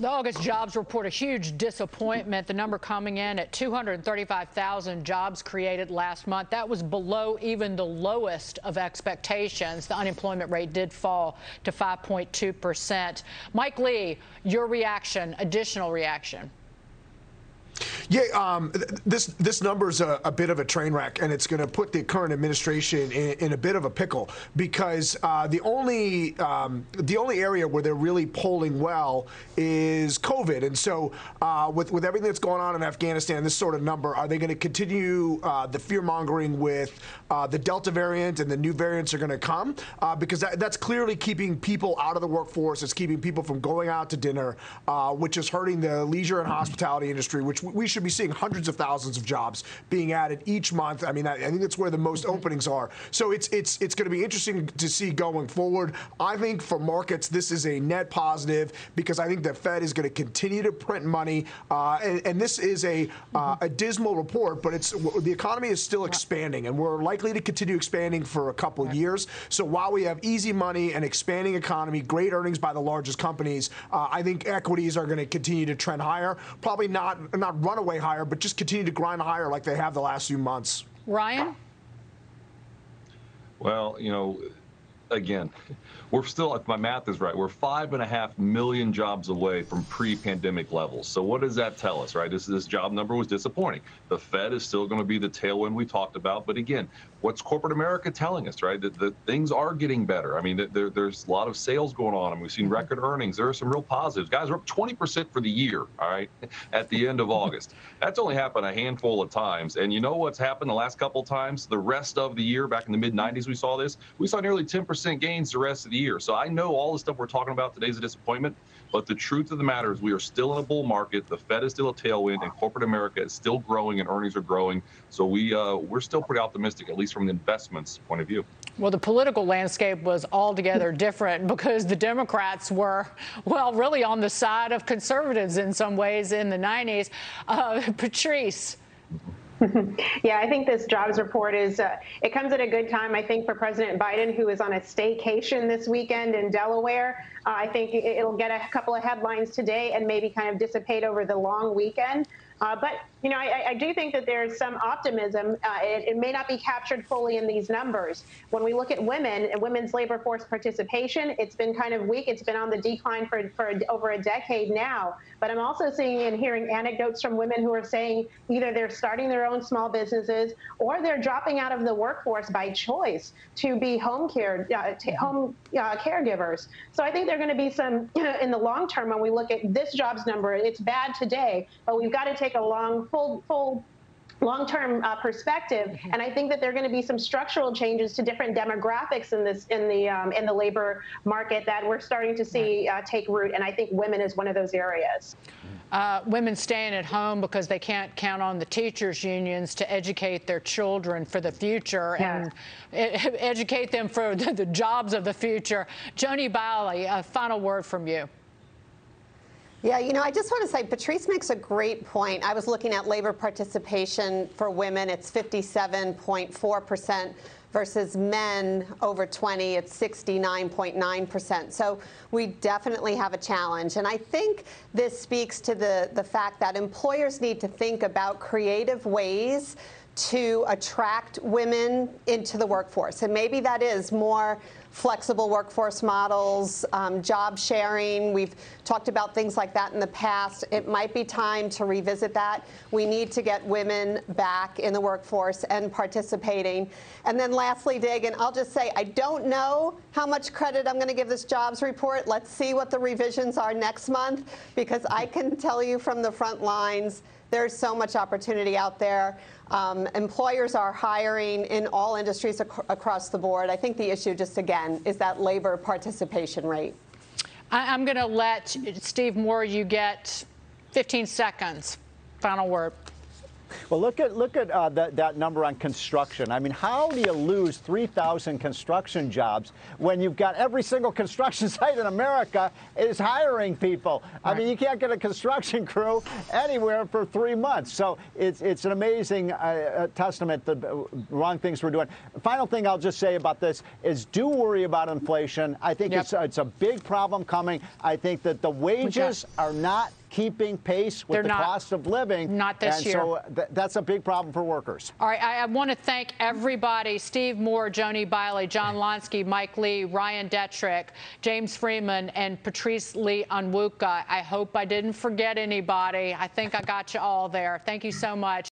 The August jobs report a huge disappointment. The number coming in at 235,000 jobs created last month. That was below even the lowest of expectations. The unemployment rate did fall to 5.2 percent. Mike Lee, your reaction, additional reaction. Yeah, um, this this number is a, a, bit of a train wreck, and it's going to put the current administration in, in, a bit of a pickle because uh, the only um, the only area where they're really polling well is COVID, and so uh, with with everything that's going on in Afghanistan, this sort of number, are they going to continue uh, the fear mongering with uh, the Delta variant and the new variants are going to come? Uh, because that, that's clearly keeping people out of the workforce. It's keeping people from going out to dinner, uh, which is hurting the leisure and hospitality industry, which we should be seeing hundreds of thousands of jobs being added each month. I mean, I, I think that's where the most mm-hmm. openings are. So it's it's it's going to be interesting to see going forward. I think for markets, this is a net positive because I think the Fed is going to continue to print money, uh, and, and, this is a uh, mm-hmm. a dismal report, but it's the economy is still expanding, and we're likely to continue expanding for a couple of years. So while we have easy money and expanding economy, great earnings by the largest companies, uh, I think equities are going to continue to trend higher. Probably not not run away higher, but just continue to grind higher like they have the last few months. Ryan? Well, you know, again, we're still, if my math is right, we're five and a half million jobs away from pre-pandemic levels. So what does that tell us, right? This this job number was disappointing. The Fed is still going to be the tailwind we talked about, but again, what's corporate America telling us, right? That, that things are getting better. I mean, there, there's a lot of sales going on, and we've seen mm-hmm. record earnings. There are some real positives. Guys, we're up 20% for the year, all right, at the end of August. That's only happened a handful of times. And you know what's happened the last couple of times? The rest of the year, back in the mid 90s, we saw this. We saw nearly 10% gains the rest of the year. So I know all the stuff we're talking about today is a disappointment. But the truth of the matter is, we are still in a bull market. The Fed is still a tailwind, and corporate America is still growing, and earnings are growing. So we uh, we're still pretty optimistic, at least from the investments point of view. Well, the political landscape was altogether different because the Democrats were, well, really on the side of conservatives in some ways in the 90s. Uh, Patrice. yeah, I think this jobs report is, uh, it comes at a good time, I think, for President Biden, who is on a staycation this weekend in Delaware. Uh, I think it'll get a couple of headlines today and maybe kind of dissipate over the long weekend. Uh, but you know, I, I, do think that there's some optimism. Uh, it, it, may not be captured fully in these numbers. When we look at women and women's labor force participation, it's been kind of weak. It's been on the decline for, for over a decade now. But I'm also seeing and hearing anecdotes from women who are saying either they're starting their own small businesses or they're dropping out of the workforce by choice to be home care uh, home uh, caregivers. So I think there are going to be some in the long term when we look at this jobs number. It's bad today, but we've got to take a long full full long-term uh, perspective mm-hmm. and i think that there are going to be some structural changes to different demographics in this in the um, in the labor market that we're starting to see uh, take root and i think women is one of those areas uh, women staying at home because they can't count on the teachers unions to educate their children for the future yeah. and educate them for the, the, jobs of the future joni Bayly, a final word from you yeah, you know, I just want to say Patrice makes a great point. I was looking at labor participation for women. It's 57.4% versus men over 20, it's 69.9%. So we definitely have a challenge. And I think this speaks to the, the fact that employers need to think about creative ways to attract women into the workforce. And maybe that is more flexible workforce models, um, job sharing. We've talked about things like that in the past. It might be time to revisit that. We need to get women back in the workforce and participating. And then lastly, Dagen, I'll just say I don't know how much credit I'm going to give this jobs report. Let's see what the revisions are next month because I can tell you from the front lines there's so much opportunity out there. Um, employers are hiring in all industries ac across the board. I think the issue, just again, is that labor participation rate. I am going to let Steve Moore, you get 15 seconds. Final word. Well, look at look at uh, that that number on construction. I mean, how do you lose 3,000 construction jobs when you've got every single construction site in America is hiring people? I mean, you can't get a construction crew anywhere for three months. So it's it's an amazing uh, testament to the wrong things we're doing. Final thing I'll just say about this is do worry about inflation. I think Yep. it's it's a big problem coming. I think that the wages are not keeping pace with They're the not. cost of living. Not this and year. So th- that's a big problem for workers. All right, I, I want to thank everybody Steve Moore, Joni Biley, John Lonski, Mike Lee, Ryan Detrick, James Freeman, and Patrice Lee Onwuka. I hope I didn't forget anybody. I think I got you all there. Thank you so much.